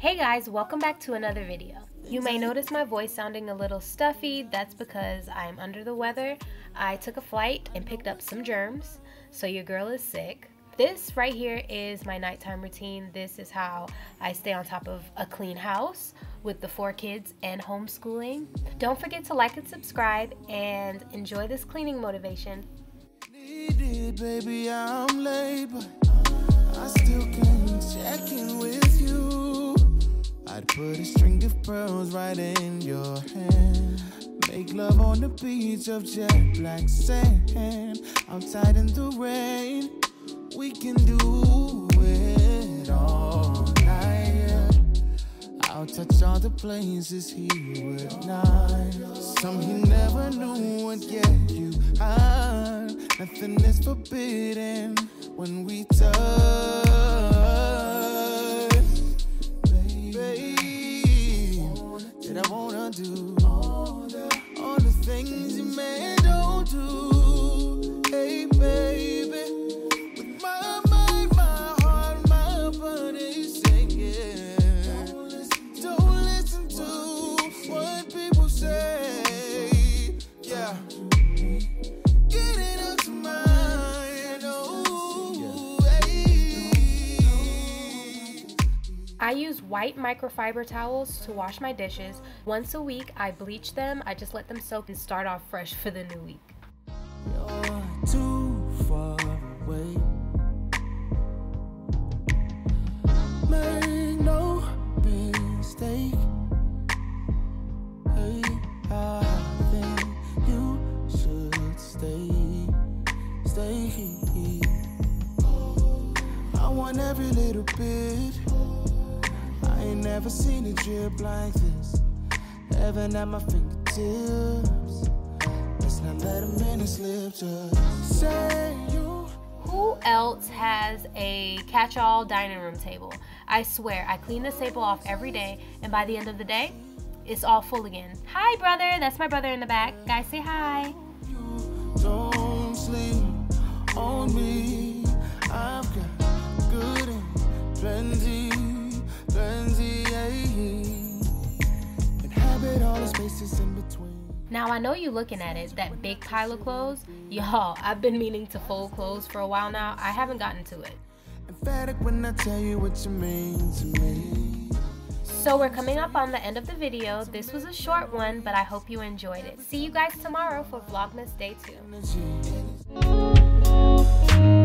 Hey guys, welcome back to another video. You may notice my voice sounding a little stuffy. That's because I'm under the weather. I took a flight and picked up some germs, so your girl is sick. This right here is my nighttime routine. This is how I stay on top of a clean house with the four kids and homeschooling. Don't forget to like and subscribe and enjoy this cleaning motivation. baby, put a string of pearls right in your hand. Make love on the beach of jet black sand. Outside in the rain, we can do it all night. I'll touch all the places he would not. Some he never knew would get you high. Nothing is forbidden when we touch. I use white microfiber towels to wash my dishes. Once a week, I bleach them. I just let them soak and start off fresh for the new week. Every little bit ain't never seen a drip like this. Heaven at my fingertips. Let's not let a minute slip. Just say you. Who else has a catch-all dining room table? I swear, I clean this table off every day, and by the end of the day, it's all full again. Hi, brother. That's my brother in the back. Guys, say hi. Now I know you're looking at it, that big pile of clothes. Y'all, I've been meaning to fold clothes for a while now. I haven't gotten to it. Emphatic when I tell you what you mean to me. So we're coming up on the end of the video. This was a short one, but I hope you enjoyed it. See you guys tomorrow for Vlogmas Day 2.